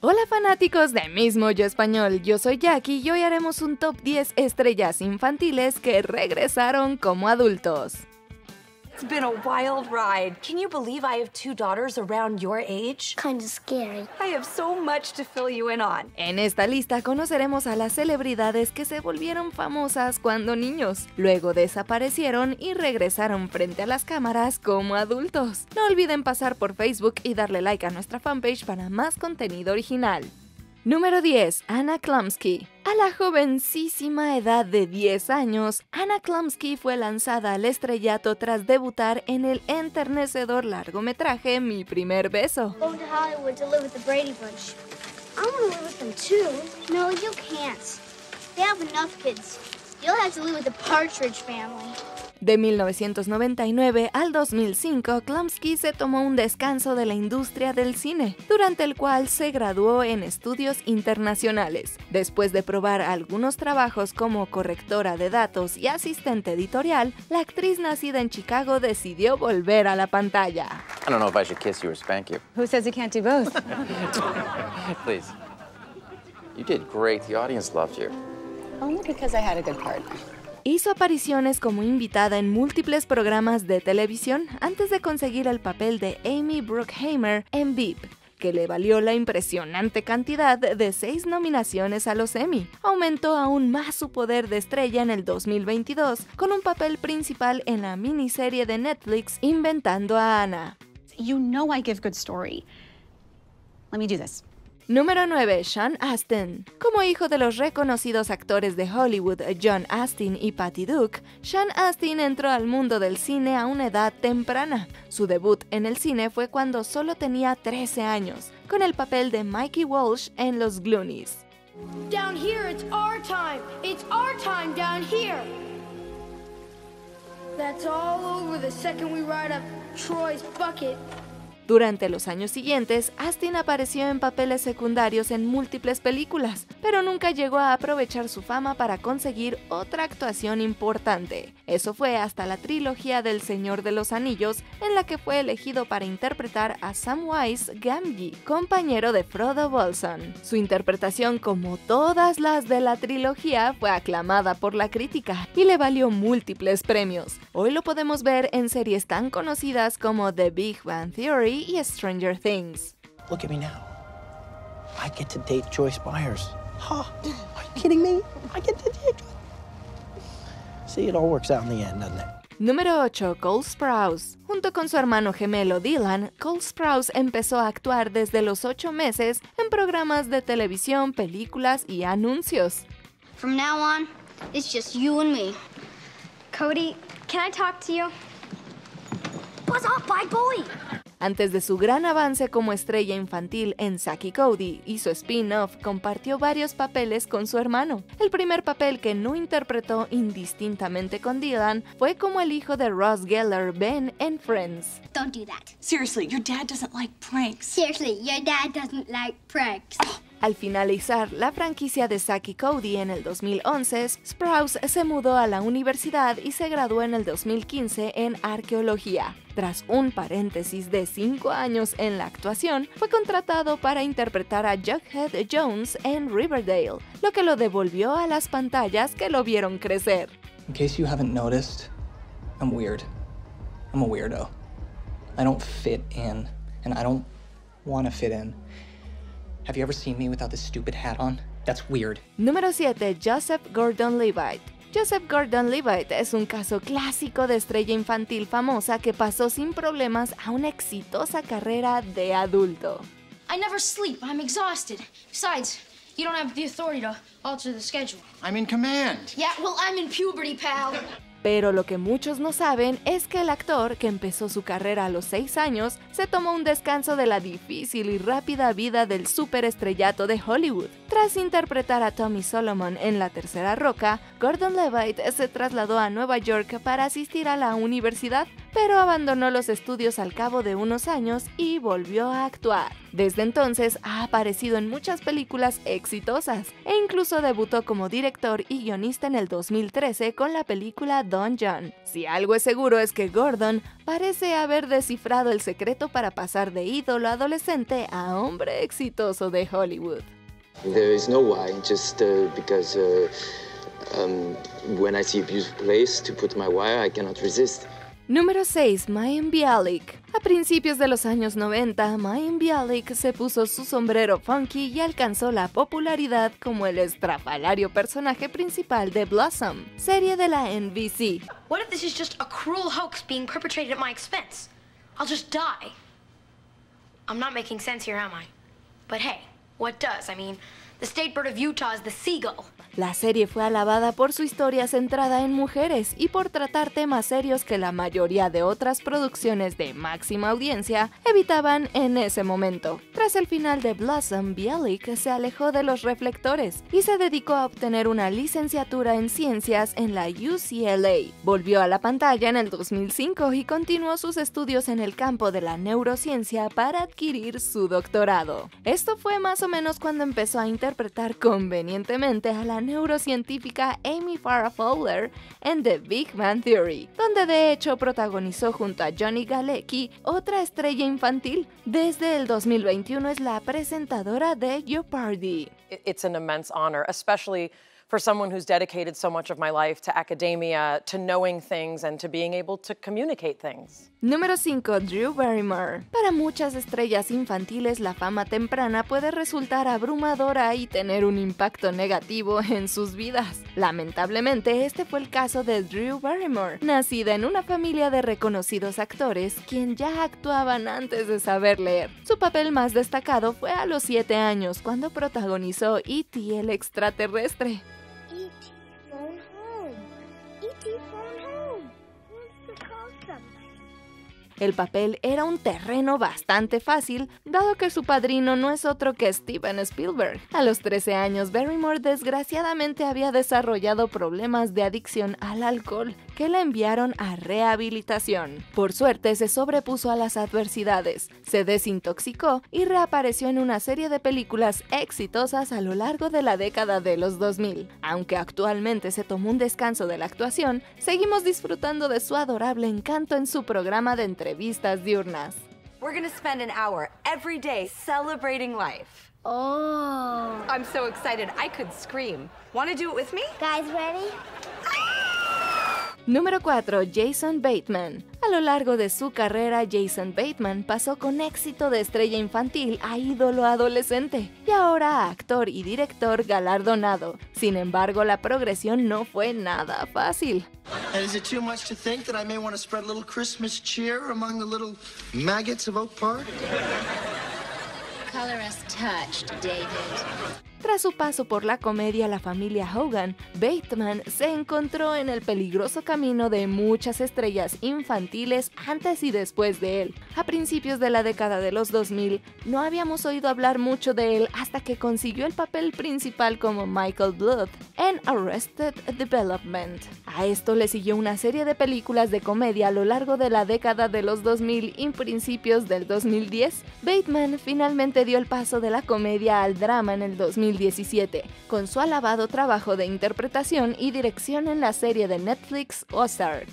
Hola fanáticos de Mismo Yo Español, yo soy Jackie y hoy haremos un top 10 estrellas infantiles que regresaron como adultos. It's been a wild ride. Can you believe I have two daughters around your age? Kind of scary. I have so much to fill you in on. En esta lista conoceremos a las celebridades que se volvieron famosas cuando niños, luego desaparecieron y regresaron frente a las cámaras como adultos. No olviden pasar por Facebook y darle like a nuestra fanpage para más contenido original. Número 10. Anna Klumsky. A la jovencísima edad de 10 años, Anna Klumsky fue lanzada al estrellato tras debutar en el enternecedor largometraje Mi primer beso. You'll have to live with the Partridge family. De 1999 al 2005, Klumsky se tomó un descanso de la industria del cine, durante el cual se graduó en estudios internacionales. Después de probar algunos trabajos como correctora de datos y asistente editorial, la actriz nacida en Chicago decidió volver a la pantalla. I don't know if I should kiss you or spank you. Who says you can't do both? Please. You did great. The audience loved you. Only because I had a good part. Hizo apariciones como invitada en múltiples programas de televisión antes de conseguir el papel de Amy Brookheimer en VIP, que le valió la impresionante cantidad de seis nominaciones a los Emmy. Aumentó aún más su poder de estrella en el 2022 con un papel principal en la miniserie de Netflix Inventando a Ana. You know I give good story. Let me do this. Número 9. Sean Astin. Como hijo de los reconocidos actores de Hollywood John Astin y Patty Duke, Sean Astin entró al mundo del cine a una edad temprana. Su debut en el cine fue cuando solo tenía 13 años, con el papel de Mikey Walsh en Los Goonies. Down here, it's our time. It's our time down here. That's all over the second we ride up Troy's bucket. Durante los años siguientes, Astin apareció en papeles secundarios en múltiples películas, pero nunca llegó a aprovechar su fama para conseguir otra actuación importante. Eso fue hasta la trilogía del Señor de los Anillos, en la que fue elegido para interpretar a Samwise Gamgee, compañero de Frodo Bolson. Su interpretación, como todas las de la trilogía, fue aclamada por la crítica y le valió múltiples premios. Hoy lo podemos ver en series tan conocidas como The Big Bang Theory y Stranger Things. Look at me now. I get to date Joyce Byers. Huh? Are you kidding me? I get to date See, it all works out in the end, doesn't it? Número 8. Cole Sprouse. Junto con su hermano gemelo Dylan, Cole Sprouse empezó a actuar desde los 8 meses en programas de televisión, películas y anuncios. From now on, it's just you and me. Cody, can I talk to you? What's up, bye boy? Antes de su gran avance como estrella infantil en Saki Cody y su spin-off, compartió varios papeles con su hermano. El primer papel que no interpretó indistintamente con Dylan fue como el hijo de Ross Geller, Ben, en Friends. Don't do that. Seriously, your dad doesn't like pranks. Seriously, your dad doesn't like pranks. Al finalizar la franquicia de Saki Cody en el 2011, Sprouse se mudó a la universidad y se graduó en el 2015 en arqueología. Tras un paréntesis de 5 años en la actuación, fue contratado para interpretar a Jughead Jones en Riverdale, lo que lo devolvió a las pantallas que lo vieron crecer. In case you haven't noticed, I'm weird. I'm a weirdo. I don't fit in, and I don't want to fit in. Have you ever seen me without this stupid hat on? That's weird. Número 7. Joseph Gordon-Levitt. Joseph Gordon-Levitt es un caso clásico de estrella infantil famosa que pasó sin problemas a una exitosa carrera de adulto. I never sleep. I'm exhausted. Besides, you don't have the authority to alter the schedule. I'm in command. Yeah, well, I'm in puberty, pal. Pero lo que muchos no saben es que el actor, que empezó su carrera a los 6 años, se tomó un descanso de la difícil y rápida vida del superestrellato de Hollywood. Tras interpretar a Tommy Solomon en La Tercera Roca, Gordon Levitt se trasladó a Nueva York para asistir a la universidad, pero abandonó los estudios al cabo de unos años y volvió a actuar. Desde entonces ha aparecido en muchas películas exitosas e incluso debutó como director y guionista en el 2013 con la película Don John. Si algo es seguro es que Gordon parece haber descifrado el secreto para pasar de ídolo adolescente a hombre exitoso de Hollywood. There is no why, just uh, because uh, um, when I see a beautiful place to put my wire, I cannot resist. Número 6. Mayim Bialik. A principios de los años 90, Mayim Bialik se puso su sombrero funky y alcanzó la popularidad como el estrafalario personaje principal de Blossom, serie de la NBC. What if this is just a cruel hoax being perpetrated at my expense? I'll just die. I'm not making sense here, am I? But hey, what does? I mean, the state bird of Utah is the seagull. La serie fue alabada por su historia centrada en mujeres y por tratar temas serios que la mayoría de otras producciones de máxima audiencia evitaban en ese momento. Tras el final de Blossom, Bielik se alejó de los reflectores y se dedicó a obtener una licenciatura en ciencias en la UCLA. Volvió a la pantalla en el 2005 y continuó sus estudios en el campo de la neurociencia para adquirir su doctorado. Esto fue más o menos cuando empezó a interpretar convenientemente a la neurocientífica Amy Farrah Fowler en The Big Bang Theory, donde de hecho protagonizó junto a Johnny Galecki otra estrella infantil. Desde el 2021 es la presentadora de Jeopardy. It's an immense honor, especially for someone who's dedicated so much of my life to academia, to knowing things, and to being able to communicate things. Número 5. Drew Barrymore. Para muchas estrellas infantiles, la fama temprana puede resultar abrumadora y tener un impacto negativo en sus vidas. Lamentablemente, este fue el caso de Drew Barrymore, nacida en una familia de reconocidos actores, quien ya actuaban antes de saber leer. Su papel más destacado fue a los 7 años, cuando protagonizó E.T. el extraterrestre. El papel era un terreno bastante fácil, dado que su padrino no es otro que Steven Spielberg. A los 13 años, Barrymore desgraciadamente había desarrollado problemas de adicción al alcohol, que la enviaron a rehabilitación. Por suerte, se sobrepuso a las adversidades, se desintoxicó y reapareció en una serie de películas exitosas a lo largo de la década de los 2000. Aunque actualmente se tomó un descanso de la actuación, seguimos disfrutando de su adorable encanto en su programa de entrevistas diurnas. We're gonna spend an hour every day celebrating life. Oh. I'm so excited, I could scream. Wanna do it with me? Guys ready? Número 4. Jason Bateman. A lo largo de su carrera, Jason Bateman pasó con éxito de estrella infantil a ídolo adolescente y ahora a actor y director galardonado. Sin embargo, la progresión no fue nada fácil. And is it too much to think that I may want to spread a little Christmas cheer among the little maggots of Oak Park? Color us touched, David. Tras su paso por la comedia La familia Hogan, Bateman se encontró en el peligroso camino de muchas estrellas infantiles antes y después de él. A principios de la década de los 2000, no habíamos oído hablar mucho de él hasta que consiguió el papel principal como Michael Blood en Arrested Development. A esto le siguió una serie de películas de comedia a lo largo de la década de los 2000 y principios del 2010. Bateman finalmente dio el paso de la comedia al drama en el 2017 con su alabado trabajo de interpretación y dirección en la serie de Netflix Ozark.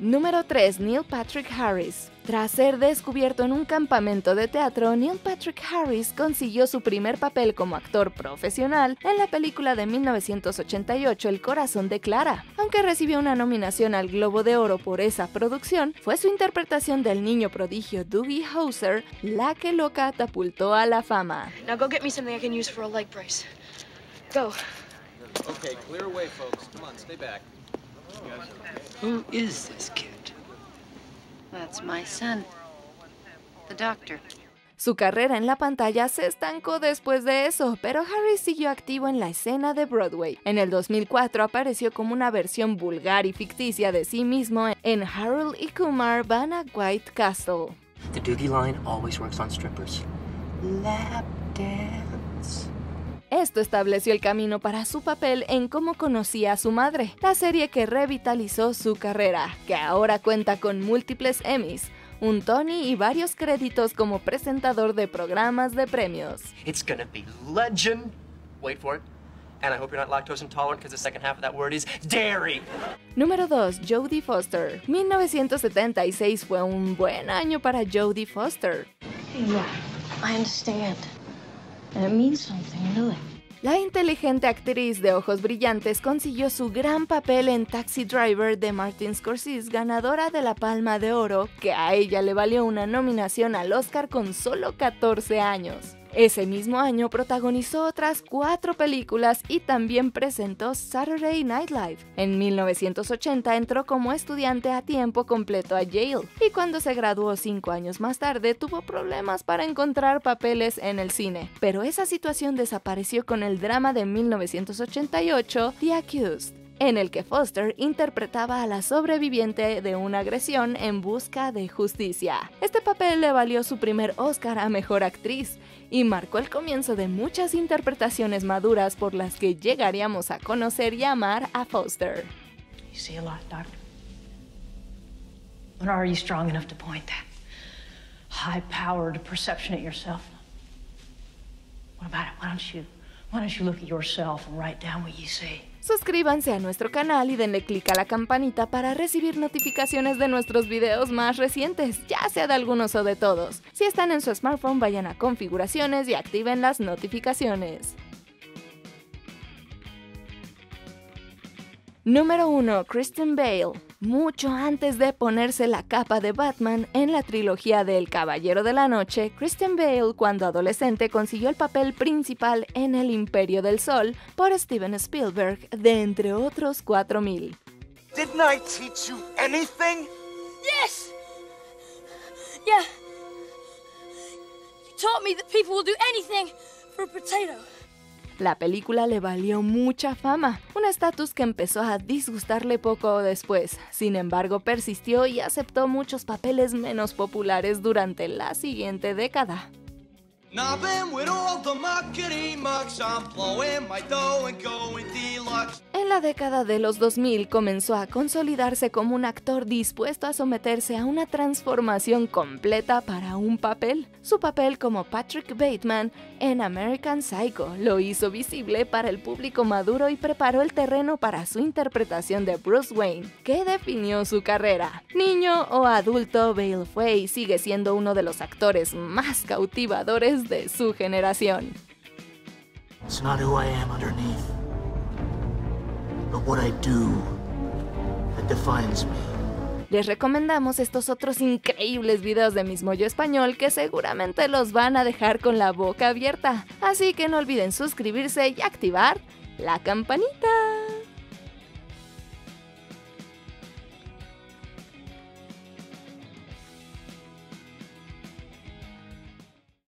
Número 3. Neil Patrick Harris. Tras ser descubierto en un campamento de teatro, Neil Patrick Harris consiguió su primer papel como actor profesional en la película de 1988 El corazón de Clara. Aunque recibió una nominación al Globo de Oro por esa producción, fue su interpretación del niño prodigio Doogie Howser la que lo catapultó a la fama. Now go get me something I can use for a leg brace. Go. Okay, clear away, folks. Come on, stay back. Who is this kid? That's my son. The doctor. Su carrera en la pantalla se estancó después de eso, pero Harris siguió activo en la escena de Broadway. En el 2004 apareció como una versión vulgar y ficticia de sí mismo en Harold y Kumar Van a White Castle. The Doogie line always works on strippers. Lap dance. Esto estableció el camino para su papel en Cómo conocía a su madre, la serie que revitalizó su carrera, que ahora cuenta con múltiples Emmys, un Tony y varios créditos como presentador de programas de premios. It's gonna be legend. Wait for it. And I hope you're not lactose intolerant because the second half of that word is dairy. Número 2. Jodie Foster. 1976 fue un buen año para Jodie Foster. Yeah, I understand. La inteligente actriz de ojos brillantes consiguió su gran papel en Taxi Driver de Martin Scorsese, ganadora de la Palma de Oro, que a ella le valió una nominación al Oscar con solo 14 años. Ese mismo año protagonizó otras cuatro películas y también presentó Saturday Night Live. En 1980 entró como estudiante a tiempo completo a Yale y cuando se graduó cinco años más tarde tuvo problemas para encontrar papeles en el cine. Pero esa situación desapareció con el drama de 1988, The Accused en el que Foster interpretaba a la sobreviviente de una agresión en busca de justicia. Este papel le valió su primer Oscar a Mejor Actriz y marcó el comienzo de muchas interpretaciones maduras por las que llegaríamos a conocer y amar a Foster. You see a lot, Doctor. Are you strong enough to point that high-powered perception at yourself? What about it? Why don't you, why don't you look at yourself and write down what you see? Suscríbanse a nuestro canal y denle click a la campanita para recibir notificaciones de nuestros videos más recientes, ya sea de algunos o de todos. Si están en su smartphone, vayan a configuraciones y activen las notificaciones. Número 1. Kristen Bale. Mucho antes de ponerse la capa de Batman en la trilogía de El Caballero de la Noche, Kristen Bale, cuando adolescente, consiguió el papel principal en El Imperio del Sol por Steven Spielberg, de entre otros 4000. Didn't I teach you anything? Yes! Yeah. You taught me that people will do anything for a potato. La película le valió mucha fama, un estatus que empezó a disgustarle poco después. Sin embargo, persistió y aceptó muchos papeles menos populares durante la siguiente década. En la década de los 2000 comenzó a consolidarse como un actor dispuesto a someterse a una transformación completa para un papel. Su papel como Patrick Bateman en American Psycho lo hizo visible para el público maduro y preparó el terreno para su interpretación de Bruce Wayne, que definió su carrera. Niño o adulto, Bale fue y sigue siendo uno de los actores más cautivadores de su generación. It's not who I am underneath, but what I do that defines me. Les recomendamos estos otros increíbles videos de Mismo Yo Español que seguramente los van a dejar con la boca abierta. Así que no olviden suscribirse y activar la campanita.